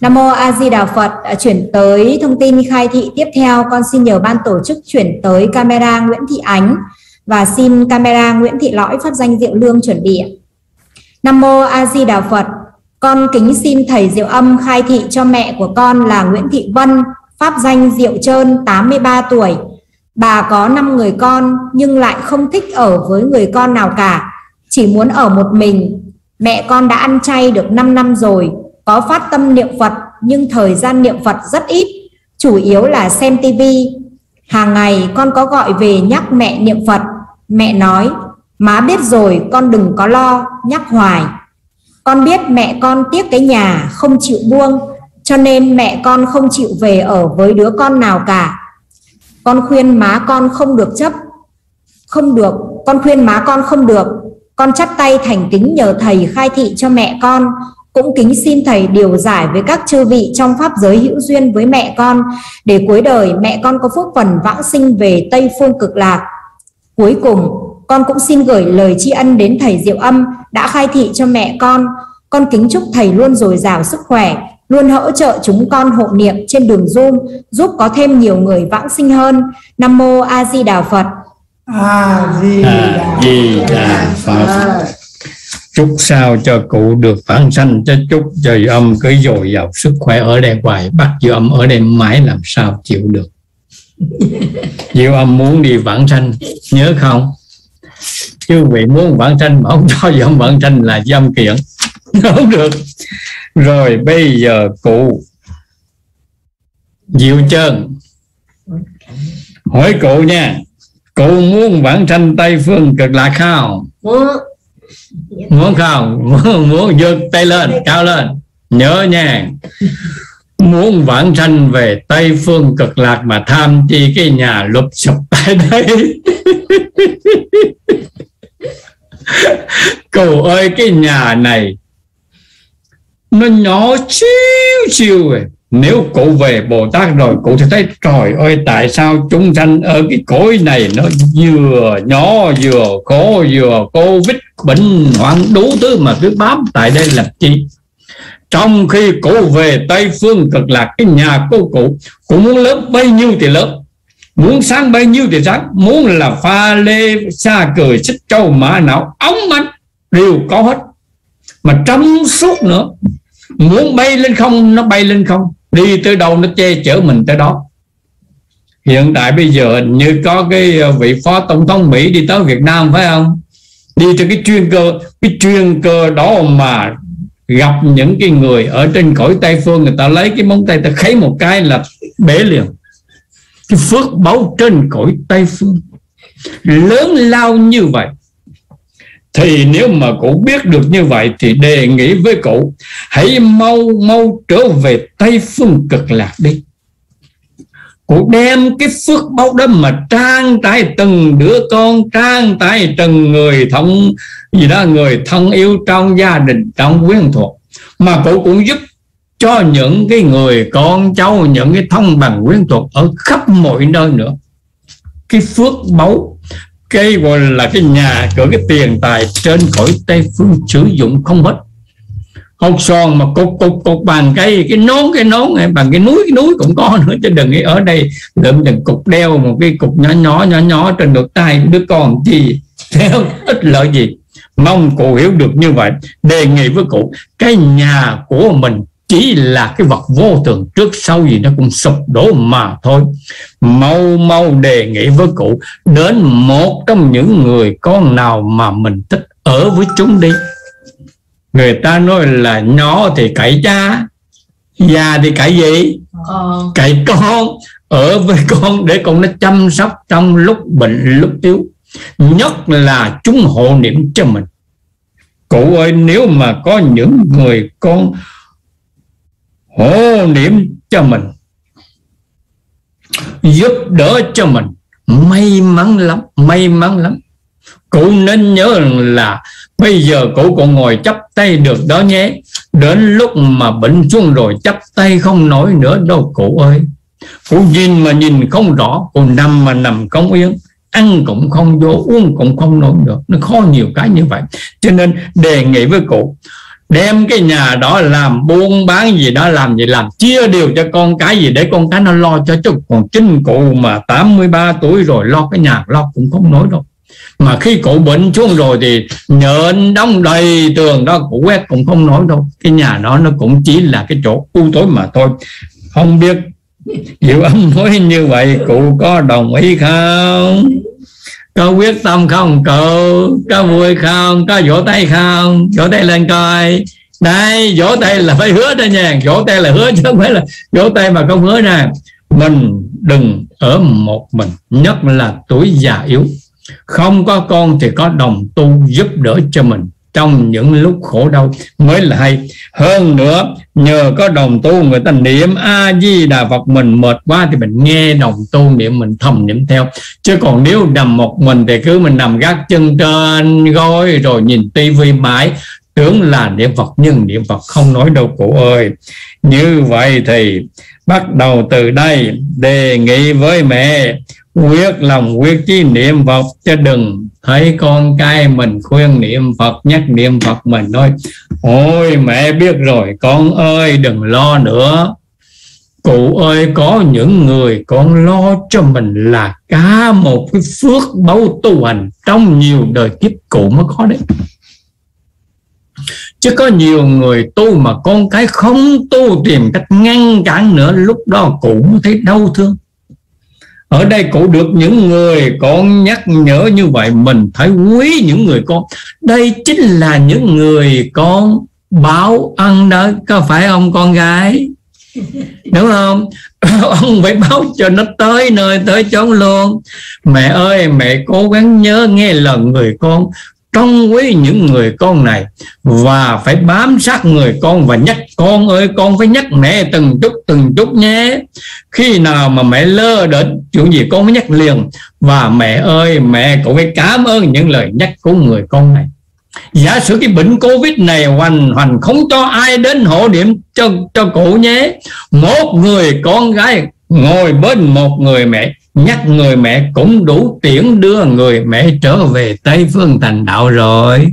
Nam mô A Di Đà Phật. À, chuyển tới thông tin khai thị tiếp theo, con xin nhờ ban tổ chức chuyển tới camera Nguyễn Thị Ánh và xin camera Nguyễn Thị Lõi phát danh Diệu Lương chuẩn bị. Nam mô A Di Đà Phật. Con kính xin thầy Diệu Âm khai thị cho mẹ của con là Nguyễn Thị Vân, pháp danh Diệu Trơn, 83 tuổi. Bà có 5 người con nhưng lại không thích ở với người con nào cả, chỉ muốn ở một mình. Mẹ con đã ăn chay được 5 năm rồi, có phát tâm niệm Phật nhưng thời gian niệm Phật rất ít, chủ yếu là xem tivi. Hàng ngày con có gọi về nhắc mẹ niệm Phật, mẹ nói, má biết rồi con đừng có lo, nhắc hoài. Con biết mẹ con tiếc cái nhà, không chịu buông, cho nên mẹ con không chịu về ở với đứa con nào cả. Con khuyên má con không được chấp, không được, con khuyên má con không được. Con chắp tay thành kính nhờ thầy khai thị cho mẹ con, cũng kính xin thầy điều giải với các chư vị trong pháp giới hữu duyên với mẹ con để cuối đời mẹ con có phúc phần vãng sinh về Tây Phương cực lạc. Cuối cùng, con cũng xin gửi lời tri ân đến thầy Diệu Âm đã khai thị cho mẹ con. Con kính chúc thầy luôn dồi dào sức khỏe, luôn hỗ trợ chúng con hộ niệm trên đường Zoom, giúp có thêm nhiều người vãng sinh hơn. Nam mô A Di Đà Phật. A Di Đà Phật chúc sao cho cụ được phản sanh, cho chúc trời âm cứ dồi dào sức khỏe ở đây hoài. Bắt dư âm ở đây mãi làm sao chịu được. Diệu âm muốn đi vãng sanh, nhớ không? Chứ vị muốn vãng sanh mà không cho dòng vãng sanh là dâm kiện. Không được. Rồi bây giờ cụ Diệu chân. Hỏi cụ nha. Cụ muốn vãng sanh Tây Phương cực lạc không? Muốn muốn không? Muốn, muốn giơ tay lên cao lên. Nhớ nha. Muốn vãng sanh về tây phương cực lạc mà tham chi cái nhà lụp sụp tại đây. Cầu ơi cái nhà này nó nhỏ xíu xíu rồi nếu cụ về Bồ Tát rồi cụ sẽ thấy, trời ơi, tại sao chúng sanh ở cái cõi này nó vừa nhỏ, vừa khổ, vừa covid, bệnh hoạn đủ thứ mà cứ bám tại đây làm chi? Trong khi cụ về Tây Phương cực lạc, cái nhà của cụ cụ muốn lớn bấy nhiêu thì lớn, muốn sáng bấy nhiêu thì sáng. Muốn là pha lê xa cười, xích châu mã não, ống mắt đều có hết. Mà trong suốt nữa muốn bay lên không, nó bay lên không? Đi tới đâu nó che chở mình tới đó. Hiện tại bây giờ như có cái ờ, vị phó tổng thống Mỹ đi tới Việt Nam phải không? Đi tới cái chuyên cơ, cái chuyên cơ đó mà gặp những cái người ở trên cõi Tây Phương, người ta lấy cái móng tay ta khấy một cái là bể liền. Cái phước báu trên cõi Tây Phương lớn lao như vậy thì nếu mà cụ biết được như vậy thì đề nghị với cụ hãy mau mau trở về Tây Phương cực lạc đi. Cụ đem cái phước báo đó mà trang trải từng đứa con, trang trải từng người thân, gì đó, người thân yêu trong gia đình, trong quyến thuộc. Mà cụ cũng giúp cho những cái người con, cháu, những cái thân bằng quyến thuộc ở khắp mọi nơi nữa. Cái phước báu cái gọi là cái nhà cửa, cái tiền tài trên cõi tây phương sử dụng không hết. Hột son mà cột cột cột bằng cái cái nón cái nón này bằng cái núi cái núi cũng có nữa, chứ đừng nghĩ ở đây đừng đừng cục đeo, một cái cục nhỏ nhỏ nhỏ nhỏ trên đầu tay đứa con gì theo ít lợi gì. Mong cụ hiểu được như vậy. Đề nghị với cụ, cái nhà của mình chỉ là cái vật vô thường trước sau gì nó cũng sụp đổ mà thôi. Mau mau đề nghị với cụ đến một trong những người con nào mà mình thích ở với chúng đi. Người ta nói là nhỏ thì cậy cha già thì cậy gì? Ờ. cậy con ở với con để con nó chăm sóc trong lúc bệnh lúc yếu. Nhất là chúng hộ niệm cho mình. Cụ ơi nếu mà có những người con hộ niệm cho mình, giúp đỡ cho mình. May mắn lắm, may mắn lắm. Cụ nên nhớ là bây giờ cụ còn ngồi chấp tay được đó nhé. Đến lúc mà bệnh xuống rồi chấp tay không nổi nữa đâu cụ ơi. Cụ nhìn mà nhìn không rõ, cụ nằm mà nằm không yên. Ăn cũng không vô, uống cũng không nổi được nó khó nhiều cái như vậy. Cho nên đề nghị với cụ đem cái nhà đó làm buôn bán gì đó, làm gì làm, chia đều cho con cái gì để con cái nó lo cho. Chứ còn chính cụ mà 83 tuổi rồi lo cái nhà lo cũng không nói đâu. Mà khi cụ bệnh xuống rồi thì nhện đóng đầy tường đó, cụ quét cũng không nói đâu. Cái nhà đó nó cũng chỉ là cái chỗ u tối mà thôi. Không biết Diệu âm nói như vậy, cụ có đồng ý không? Có quyết tâm không, cậu? Có vui không? Có vỗ tay không? Vỗ tay lên coi. Đây, vỗ tay là phải hứa đó nha. Vỗ tay là hứa chứ không phải là vỗ tay mà không hứa nè. Mình đừng ở một mình, nhất là tuổi già yếu. Không có con thì có đồng tu giúp đỡ cho mình trong những lúc khổ đau. Mới là hay. Hơn nữa, nhờ có đồng tu người ta niệm a di đà phật mình mệt quá thì mình nghe đồng tu niệm, mình thầm niệm theo. Chứ còn nếu nằm một mình thì cứ mình nằm gác chân trên gối rồi nhìn tivi mãi, tưởng là niệm phật nhưng niệm phật không nói đâu, cụ ơi. Như vậy thì bắt đầu từ đây, đề nghị với mẹ quyết lòng quyết chí niệm phật chứ đừng thấy con cái mình khuyên niệm phật, nhắc niệm phật mình nói ôi, mẹ biết rồi, con ơi, đừng lo nữa. Cụ ơi, có những người con lo cho mình là cả một cái phước báu tu hành trong nhiều đời kiếp cụ mới có đấy. Chứ có nhiều người tu mà con cái không tu tìm cách ngăn cản nữa, lúc đó cụ mới thấy đau thương ở đây cụ được những người con nhắc nhở như vậy, mình phải quý những người con đây chính là những người con báo ăn đó, có phải ông con gái? Đúng không? Ông phải báo cho nó tới nơi, tới chốn luôn. Mẹ ơi, mẹ cố gắng nhớ nghe lời người con trong với những người con này, và phải bám sát người con và nhắc, con ơi, con phải nhắc mẹ từng chút từng chút nhé. Khi nào mà mẹ lơ đến chuyện gì con mới nhắc liền, và mẹ ơi, mẹ cũng phải cảm ơn những lời nhắc của người con này. Giả sử cái bệnh covid này hoành hoành không cho ai đến hộ điểm cho cho cụ nhé. Một người con gái ngồi bên một người mẹ nhắc người mẹ cũng đủ tiễn đưa người mẹ trở về Tây Phương thành đạo rồi.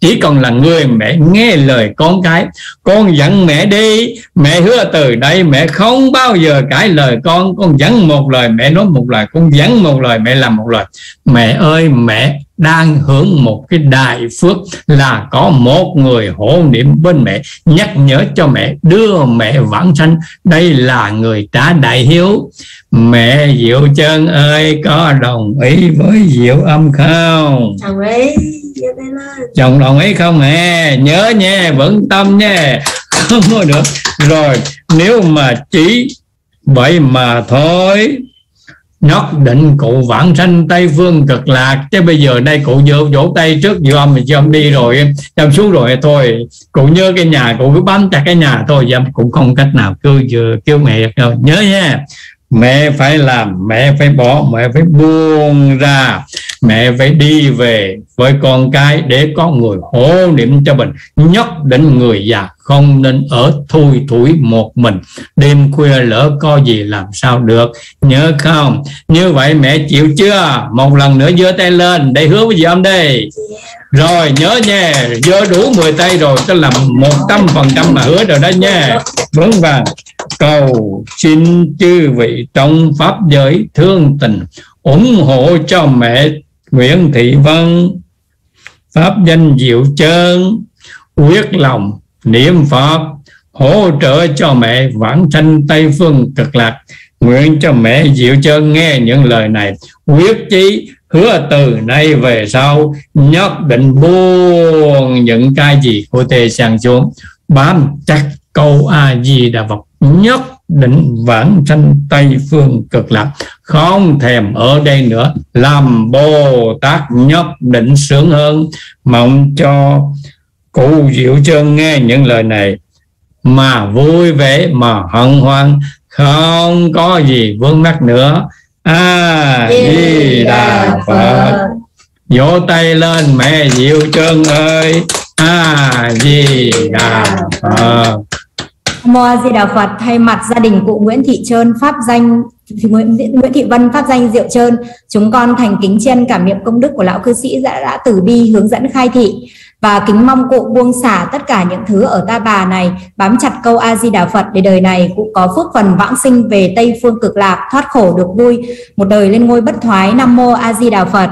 Chỉ còn là người mẹ nghe lời con cái. Con dẫn mẹ đi, mẹ hứa từ đây mẹ không bao giờ cãi lời con. Con dẫn một lời mẹ nói một lời, con dẫn một lời mẹ làm một lời. Mẹ ơi, mẹ đang hưởng một cái đại phước là có một người hộ niệm bên mẹ nhắc nhở cho mẹ đưa mẹ vãng sanh. Đây là người trả đại hiếu. Mẹ diệu chân ơi có đồng ý với diệu âm không? Chồng ấy chồng đồng ý không mẹ? Nhớ nha vẫn tâm nha. Không có được. Rồi nếu mà chỉ vậy mà thôi nhất định cụ vãng sanh tây phương cực lạc. Chứ bây giờ đây cụ vỗ vỗ tay trước dự âm thì dự âm đi rồi chăm xuống rồi thôi. Cụ nhớ cái nhà, cụ cứ bám chặt cái nhà thôi dâm cũng không cách nào cứ vừa kêu mẹ đâu. Nhớ nha, mẹ phải làm, mẹ phải bỏ, mẹ phải buông ra. Mẹ phải đi về với con cái để có người hỗ niệm cho mình. Nhất định người già không nên ở thui thủi một mình. Đêm khuya lỡ có gì làm sao được. Nhớ không? Như vậy mẹ chịu chưa? Một lần nữa giơ tay lên. Để hứa với gì ông đây rồi nhớ nha. Giơ đủ 10 tay rồi tức là một trăm phần trăm mà hứa rồi đó nha. Vững vàng cầu xin chư vị trong pháp giới thương tình ủng hộ cho mẹ Nguyễn Thị Vân. Pháp danh diệu trơn. Quyết lòng niệm Phật hỗ trợ cho mẹ vãng sanh Tây Phương cực lạc. Nguyện cho mẹ diệu chân nghe những lời này. Quyết chí hứa từ nay về sau, nhất định buông những cái gì của tê sang xuống. Bám chặt câu a di đà phật. Nhất định vãng sanh tây phương cực lạc. Không thèm ở đây nữa. Làm bồ tát nhất định sướng hơn. Mong cho cụ diệu chân nghe những lời này mà vui vẻ mà hân hoan không có gì vướng mắc nữa. A di đà phật. Vỗ tay lên mẹ diệu chân ơi. A di đà phật. Mô A Di Đà Phật thay mặt gia đình cụ Nguyễn Thị Trơn pháp danh Nguyễn, Nguyễn Thị Vân phát danh Diệu Trơn. Chúng con thành kính tri ân cảm niệm công đức của lão cư sĩ đã, đã tử bi hướng dẫn khai thị. Và kính mong cụ buông xả tất cả những thứ ở ta bà này bám chặt câu a di đà phật để đời này cũng có phước phần vãng sinh về tây phương cực lạc thoát khổ được vui. Một đời lên ngôi bất thoái nam mô a di đà phật.